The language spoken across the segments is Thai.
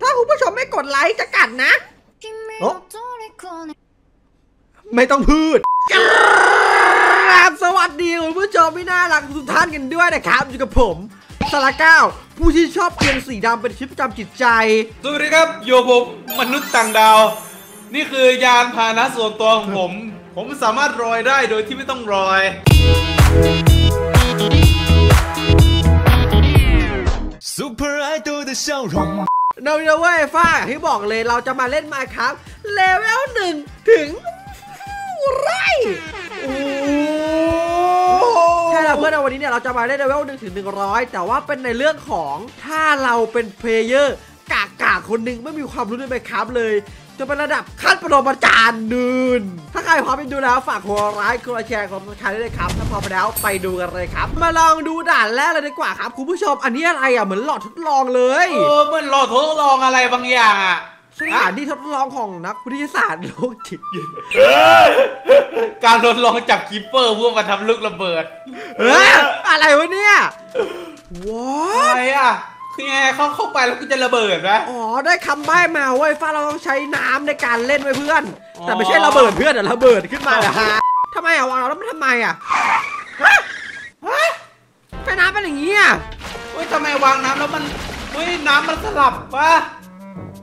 ถ้าคุณผู้ชมไม่กดไลค์จะกัดนะ โอ้ไม่ต้องพูดครับสวัสดีคุณผู้ชมที่น่ารักทุกท่านกันด้วยนะครับ อยู่กับผมสาระเก้าผู้ที่ชอบเพียงสีดำเป็นชิปประจำจิตใจ สวัสดีครับโยผมมนุษย์ต่างดาว นี่คือยานพาหนะส่วนตัวของผม ผมสามารถลอยได้โดยที่ไม่ต้องลอย Super Idol 的笑容。 โนโนเว้ยฟ้าอย่างที่บอกเลยเราจะมาเล่นมาครับเลเวลหนึ่งถึงไรโอ้ใช่แล้วเพื่อนวันนี้เนี่ยเราจะมาเล่นเลเวลหนึ่งถึงหนึ่งร้อยแต่ว่าเป็นในเรื่องของถ้าเราเป็นเพลเยอร์กากาคนหนึ่งไม่มีความรู้ในไมครับเลย จะเป็นระดับขั้นปรมาจารย์นูนถ้าใครพร้อมไปดูแล้วฝากหัวร้ายกดแชร์กดติดตามด้วยเลยครับถ้าพร้อมไปแล้วไปดูกันเลยครับ มาลองดูด่านแรกเลยดีกว่าครับคุณผู้ชม อันนี้อะไรอะเหมือนหลอดทดลองเลยเออมันรอทดลองอะไรบางอย่างอะสถานที่ทดลองของนักวิทยาศาสตร์โลกจิตการทดลองจับคีปเปอร์เพื่อมาทำลูกระเบิดเอ้ยอะไรวะเนี่ยว้าอะไรอะ คือไงเข้าเข้าไปแล้วกูจะระเบิดไหมอ๋อได้คำใบ้มาเว้ยฟ้าเราต้องใช้น้ำในการเล่นไว้เพื่อน อ๋อ แต่ไม่ใช่ระเบิดเพื่อนแต่ระเบิดขึ้นมาเหรอฮะทำไมอะวางแล้วมันทำไมอะฮะฮะไฟน้ำเป็นอย่างนี้อะเฮ้ยทำไมวางน้ำแล้วมันเฮ้ยน้ำมันสลับปะ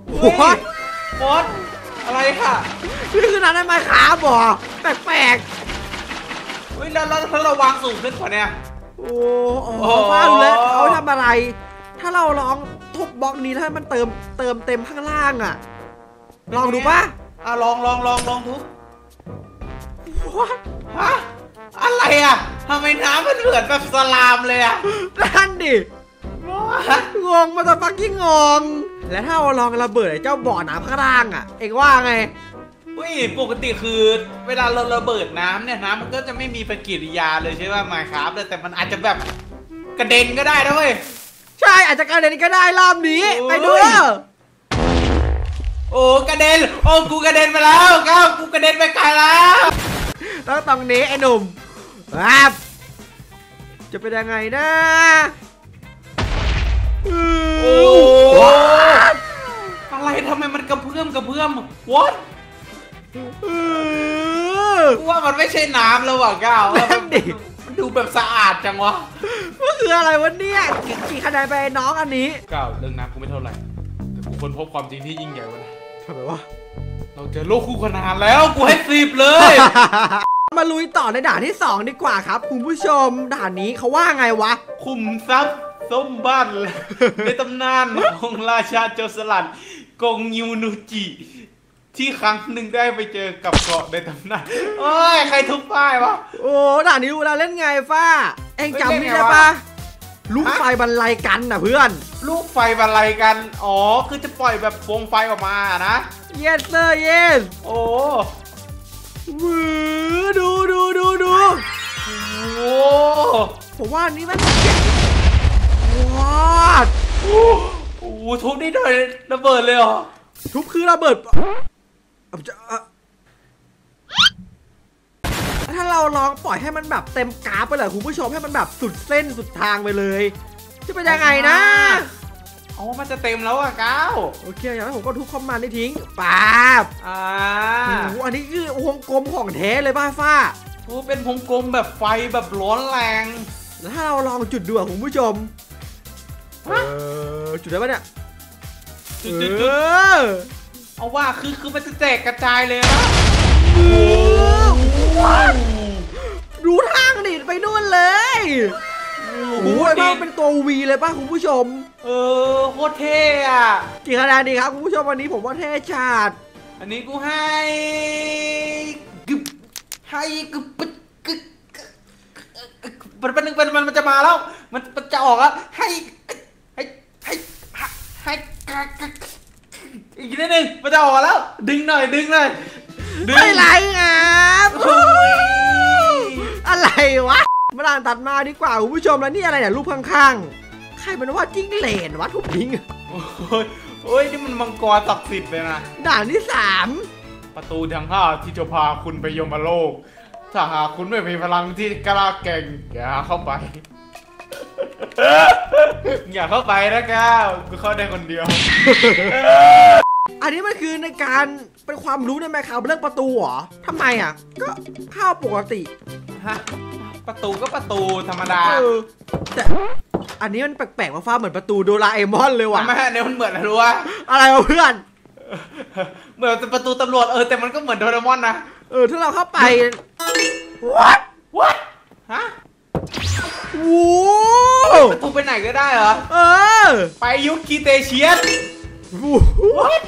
โอ้เฮ้ยโหบอสอะไรค่ะนี่คือน้ำในมาขาบอแปลกเฮ้ยแล้วแล้วถ้าเราวางสูงขึ้นกว่าเนี้ย ๆโอ้โหโอ้ฟ้ารู้แล้วเขาทำอะไร ถ้าเราลองทุบบล็อกนี้ถ้ามันเติมเติมเต็มข้างล่างอะลองดูป่ะอะลองลองลองลองทุกว้าฮะอะไรอะทำไมน้ำมันเหมือนแบบสลามเลยอะนั่นดิงงมาตะฟักยิ่งงง แล้วถ้าเราลองระเบิดไอ้เจ้าบ่อน้ำข้างล่างอะ เอ็งว่าไงเฮ้ยปกติคือ เวลาเราระเบิดน้ำเนี่ยน้ำมันก็จะไม่มีปฏิกิริยาเลยใช่ไหมมาครับแต่มันอาจจะแบบกระเด็นก็ได้นะเว้ย ใช่อาจจะกระเด็นก็ได้รอบนี้โอ้ยไปดูโอ้กระเด็น โอ้กูกระเด็นไปแล้วก้าวกูกระเด็นไปไกลแล้วแล้วตรงนี้ไอ้หนุ่มครับจะเป็นยังไงนะโอ้ว้าอะไรทำไมมันกระเพื่อมกระเพื่อม what กูว่ามันไม่ใช่น้ำแล้วว่ะก้าวนั่นดิมัน ดูแบบสะอาดจังวะมันคืออะไรวะเนี่ยกี่กี่คะแนนไปน้องอันนี้ก้าวเรื่องน้ำกูไม่เท่าไหร่แต่กูค้นพบความจริงที่ยิ่งใหญ่กว่านั้นทำไมวะเราเจอโลกคู่ขนานแล้วกูให้สิบเลย มาลุยต่อในด่านที่ 2 ดีกว่าครับ คุณผู้ชมด่านนี้เขาว่าไงวะขุมทรัพย์ส้มบ้านในตำนานของราชาโจรสลัดกงยูนูจิ ที่ครั้งหนึ่งได้ไปเจอกับเกาะในตำนานเอ้ยใครทุบป้ายวะ โอ้ด่านนี้ดูแลวเล่นไงฟ้า เอ็งจำนี่เล่นไงได้วะปะลูกไฟบรรลัยกันน่ะเพื่อน ลูกไฟบรรลัยกัน อ๋อ คือจะปล่อยแบบวงไฟออกมานะ yes sir yes โอ้วือดูดูดูดูโหผมว่าอันนี้มันเจ๋งว้าดโอ้โหทุบนี่โดยระเบิดเลยเหรอทุบคือระเบิดเอาจะเอ่อ ถ้าเราลองปล่อยให้มันแบบเต็มกราฟไปเลยคุณผู้ชมให้มันแบบสุดเส้นสุดทางไปเลย จะเป็นยังไงนะอ๋อมันจะเต็มแล้วอะก้าวโอเคอย่างนั้นผมก็ทุบคอมมานด์ได้ทิ้งป๊าบอ่าโอ้โหอันนี้คือวงกลมของแท้เลยป้าฟ้าโอ้เป็นวงกลมแบบไฟแบบร้อนแรง แล้วถ้าเราลองจุดดูอะคุณผู้ชมเออจุดได้ปะเนี่ยจุดเอจุดจุดอ เอาว่าคือคือมันจะแจกกระจายเลยนะโอ้ว้าวดูทางดิไปนู่นเลยโอ้โอ้โหโหไอ้ดีบ้าเป็นตัววีเลยป่ะคุณผู้ชม เออโคตรเท่อะกี่คะแนนดีครับคุณผู้ชมวันนี้ผมว่าเท่ชาติอันนี้กูให้กึบให้กึบปึ๊ดกึกมันเป็นหนึ่งเป็นมันมันจะมาแล้ว มันมันจะออกแล้วให้ให้ให้ให้ให้อีก นิดนึงมันจะออกแล้ว ดึงหน่อยดึงหน่อยดึงไม่ไรครับโอ้ยอะไรวะมาด่านตัดมาดีกว่าคุณผู้ชมแล้วนี่อะไรเนี่ยรูปข้างๆ ใครเป็นว่าจิ้งเหลนวะทุบทิ้งโอ้ยโอ้ยนี่มันมังกรศักดิ์สิทธิ์เลยนะด่านที่สามประตูทางห้าที่จะพาคุณไปยมโลก ถ้าหากคุณไม่มีพลังที่กล้าแกร่งอย่าเข้าไป อย่าเข้าไปนะก้าวกูเข้าได้คนเดียว อันนี้มันคือในการเป็นความรู้ในแมคคาเรื่องประตูเหรอทำไมอะ ก็เข้าปกติฮะประตูก็ประตูธรรมดาเออแต่อันนี้มันแปลกๆว่าฟ้าเหมือนประตูโดราเอมอนเลยว่ะทำไมเนี่ยมันเหมือนอะไรรู้วะอะไรวะเพื่อน เหมือนประตูตำรวจเออแต่มันก็เหมือนโดเรมอนนะเออถ้าเราเข้าไป what what ฮะโอ้ประตูไปไหนก็ได้เหรอ เออ ไปยุคคีเตเชียน what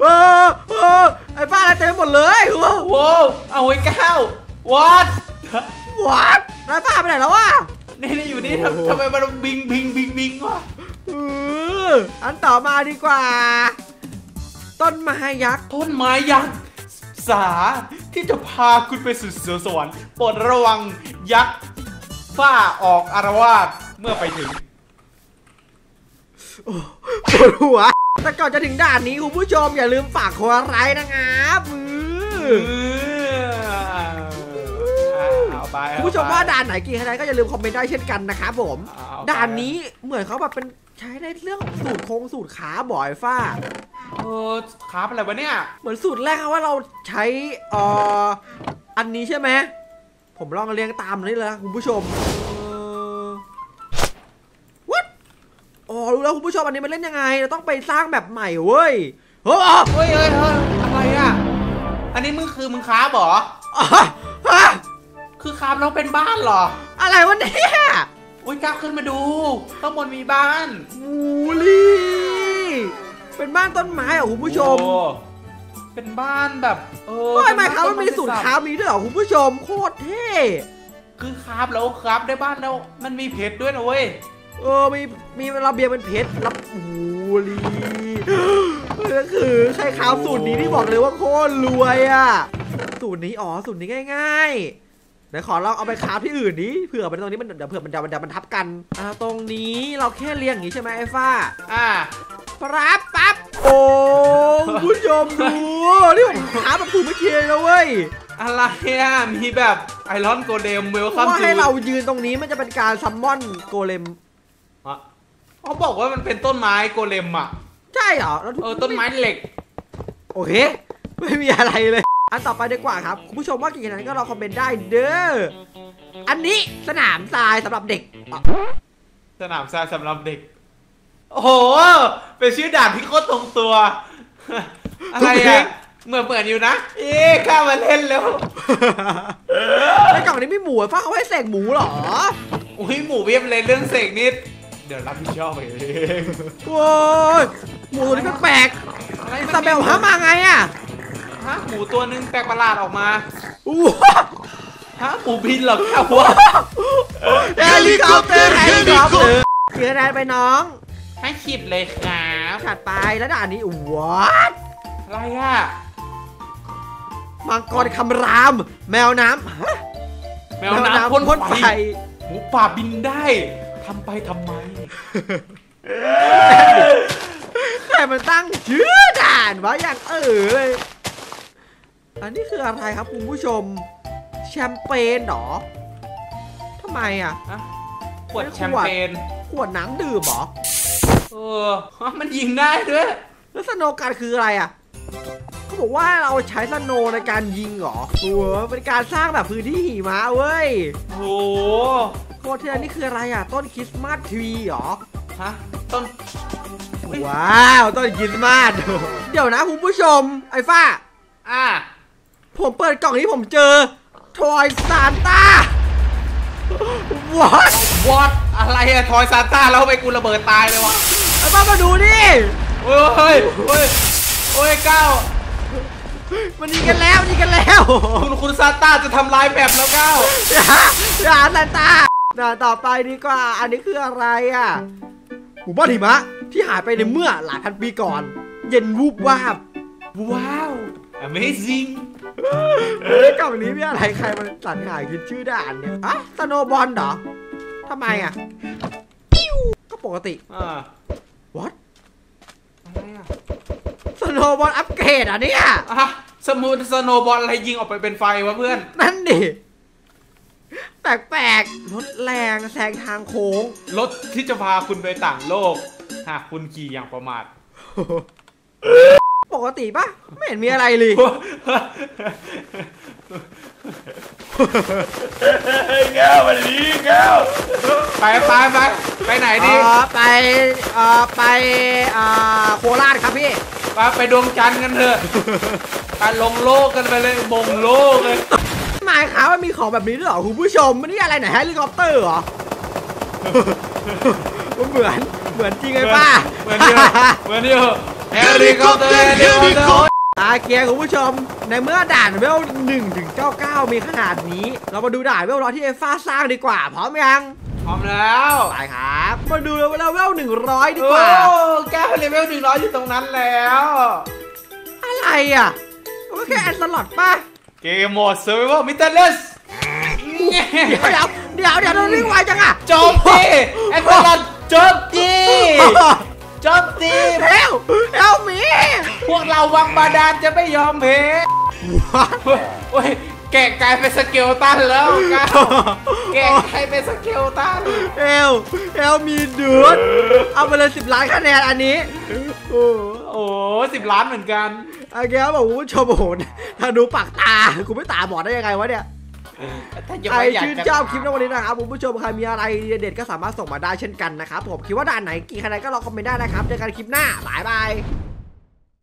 เออเออไอ้บ้าอะไรเต็มหมดเลยโอ้โว้วเอาไว้ก้าว what what ไอ้บ้าไปไหนแล้ววะนี่นี่อยู่นี่โอ้โหทำทำไมมันบิงบิงบิงบิงวะเอออันต่อมาดีกว่า ต้นไม้ยักษ์ต้นไม้ยักษ์สาที่จะพาคุณไปสู่สวงสวรรค์โปรดระวังยักษ์ฝ้าออกอารวาสเมื่อไปถึงปวดหัว แต่ก่อนจะถึงด่านนี้คุณผู้ชมอย่าลืมฝากคนอะไรค์นะครับอือเอาไปคุณผู้ชมว่าด่านไหนกี่คะแนนก็อย่าลืมคอมเมนต์ได้เช่นกันนะครับผมเอาไปด่านนี้เหมือนเขาแบบเป็นใช้ในเรื่องสูตรโครงสูตรขาบ่อยฟ้าเออครับอะไรวะเนี่ย เหมือนสูตรแรกครับว่าเราใช้เอ่ออันนี้ใช่ไหมผมลองเรียงตามนี้เลยนะคุณผู้ชม รู้แล้วคุณผู้ชมอันนี้มันเล่นยังไง เราต้องไปสร้างแบบใหม่เว้ยเฮ้ยเฮ้ยเฮ้ยเฮ้ยอะไรอะ อันนี้มึงคือมึงค้าบเหรอ คือค้าบแล้วเป็นบ้านเหรอ อะไรวะเนี่ยอุ้ยก้าขึ้นมาดูข้างบนมีบ้านบูลี่เป็นบ้านต้นไม้เหรอคุณผู้ชม โอ้เป็นบ้านแบบ เออไมเป็นครับมันมีสูตรค้ามีด้วยเหรอคุณผู้ชมโคตรเท่คือครับแล้วครับได้บ้านแล้ว มันมีเพชรด้วยนะเว้ย เออมีมีระเบียงเป็นเพชรรับบูลลี่ก็คือใช้ค้าสูตรนี้ที่บอกเลยว่าโคตรรวยอะสูตรนี้อ๋อสูตรนี้ง่ายๆเดี๋ยวขอลองเอาไปค้าที่อื่นนี้เผื่อมันตรงนี้มันเดี๋ยวเผื่อมันเดี๋ยวมันเดี๋ยวมันทับกันอ่าตรงนี้เราแค่เรียงอย่างนี้ใช่ไหมไอ้ฟ้าอ่าปั๊บปั๊บโอ้คุณผู้ชมดูนี่ผมขาแบบถูกไม่เคยแล้วเว้ยอะไรอะมีแบบไอรอนโกเลมเวลเพคัมราะว่าทูให้เรายืนตรงนี้มันจะเป็นการซัมมอนโกเลม เขาบอกว่ามันเป็นต้นไม้โกเลมอะ ใช่เหรอแล้วเออต้นไม้เหล็ก โอเค ไม่มีอะไรเลย อันต่อไปดีกว่าครับ คุณผู้ชมว่ากี่คะแนนก็รอคอมเมนต์ได้เด้อ อันนี้สนามทรายสำหรับเด็กอะสนามทรายสำหรับเด็ก โอ้โห เป็นชื่อด่านที่โคตรตรงตัว อะไรอะเหมือนเหมือนอยู่นะ เอ๊ะข้ามาเล่นแล้ว ในกล่องนี้มีหมูฟ้าเขาให้เสกหมูเหรอ อุ้ยหมูเวียมเลยเรื่องเสกนิด เดี๋ยวรับผิดชอบเองโว้ยหมูตัวนี้แปลกอะไรๆมันซาเบลฮะมาไงอะฮะหมูตัวหนึงแปลกประหลาดออกมาอู้ฮะหมูบินเหรอครับวะเฮลิคอปเตอร์เฮลิคอปเตอร์กี่คะแนนไปน้องให้ขิดเลยครับถัดไปแล้วด่านนี้วัดอะไรอะมังกรคำราม แมวน้ำฮะแมวน้ำพ่นพ่นไฟไฟหมูป่าบินได้ทำไปทำไม ใครมันตั้งชื่อด่านวะอย่างเออเลย อันนี้คืออะไรครับคุณผู้ชม แชมเปญเหรอทำไมอะอะขวดไม่ขวดแชมเปญขวดน้ำดื่มเหรอเออฮะมันยิงได้ด้วย แล้วสโนว์การคืออะไรอะเขาบอกว่าเราใช้สโนว์ในการยิงเหรอโอ้โหเป็นการสร้างแบบพื้นที่หิมะเว้ยโห โคตรเท่นี่คืออะไรอะ ต้นคริสต์มาสทรีเหรอ ฮะ ต้น ว้าว ต้นคริสต์มาส เดี๋ยวนะคุณผู้ชม ไอ้ฟ้า อะผมเปิดกล่องนี้ผมเจอทอยซานต้าวัดวอดอะไรอะทอยซานต้าแล้วไปกูระเบิดตายเลยวะไอ้ป้ามาดูดิเฮ้ยเฮ้ยเฮ้ยโอ้ยก้าวมันยิงกันแล้วยิงกันแล้ว คุณคุณซานต้าจะทำลายแบบแล้วก้าวอย่าอย่าซานต้า ด่านต่อไปดีกว่า อันนี้คืออะไรอะ หมู่บ้านหิมะ ที่หายไปในเมื่อหลายพันปีก่อน เย็นวูบวาบ ว้าว amazing เฮ้ยกล่องนี้มีอะไรใครมันสรรหาคิดชื่อด่านเนี่ยอะสโนบอลเหรอทำไมอะปิ้วก็ปกติ อ่า what อะไรอะสโนบอลอัปเกรดอะเนี่ยอะสมูทสโนบอลอะไรยิงออกไปเป็นไฟวะเพื่อน นั่นดิ แปลกๆรถแรงแซงทางโค้ง รถที่จะพาคุณไปต่างโลก หากคุณขี่อย่างประมาท ปกติปะไม่เห็นมีอะไรเลย แก้ววันนี้แก้วไปไปไปไปไหนดี เอ่อไปเอ่อไปอ่าโคราชครับพี่ ไปไปดวงจันทร์กันเถอะ ไปลงโลกกันไปเลยมงโลกเลยห มายครับมันมีของแบบนี้ด้วยเหรอคุณผู้ชมมันนี่อะไรไหนเฮลิคอปเตอร์เหรอมันเหมือนเหมือนจริงไงป้าเหมือนเดียวเหมือนเดียวเฮลิคอปเตอร์เฮลิคอปเตอร์อาเคลียร์คุณผู้ชม ในเมื่อด่านเวล1ถึง99มีขนาดนี้ เรามาดูด่านเวลร้อยที่เอฟ้าสร้างดีกว่า พร้อมยังพร้อมแล้วไปครับ มาดูเลเวล100ดีกว่าโอ้แก้วเลเวลหนึ่งร้อยอยู่ตรงนั้นแล้ว อะไรอะก็แค่แอนสล็อตป่ะ เกมโหมดเซอร์ไวมิเตอร์เลสเดี๋ยวเดี๋ยวเดี๋ยวเดี๋ยวเราวิ่งไวจังอะโจมตีไอ้พวกเราโจมตีโจมตีเฮลเฮลมีพวกเราวังบาดาลจะไม่ยอมแพ้โอ้ยแกะกลายเป็น skeleton แล้วก้าวแกะกลายเป็น skeleton เฮลเฮลมีเดือดเอาไปเลย10ล้านคะแนนอันนี้ โอ้โอ้สิบล้านเหมือนกัน โอเคครับบอกคุณผู้ชมโอ้โหถ้าดูปากตาคุณไม่ตาบอดได้ยังไงวะเนี่ยถ้ายังใครไม่อยากชื่นจะชอบคลิปในวันนี้นะครับคุณผู้ชมใครมีอะไรเด็ดๆก็สามารถส่งมาได้เช่นกันนะครับผมคิดว่าด่านไหนกี่คะแนนก็ลองคอมเมนต์ได้นะครับเจอกันคลิปหน้า bye bye